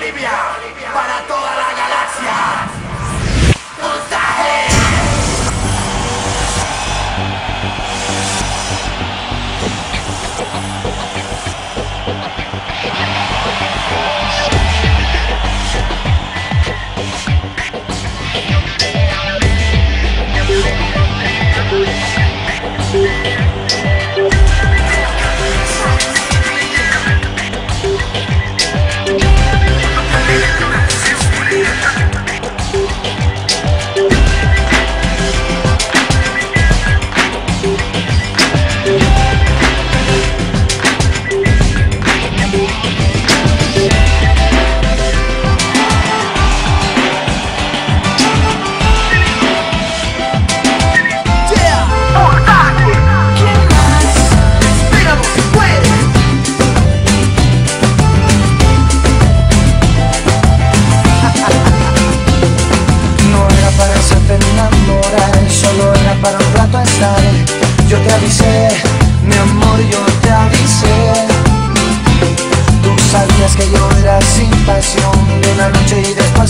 Bolivia.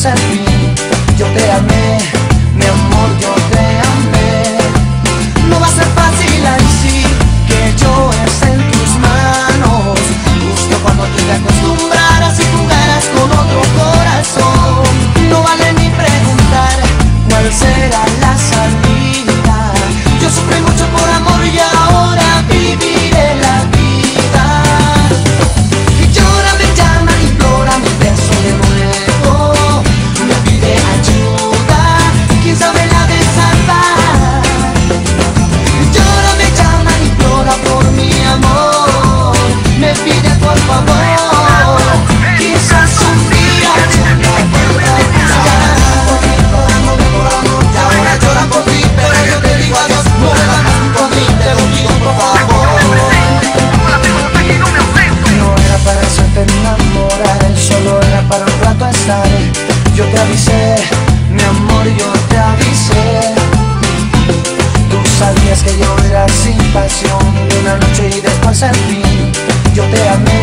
sentí, yo te amé. pasión una noche y después en ti. Yo te amé.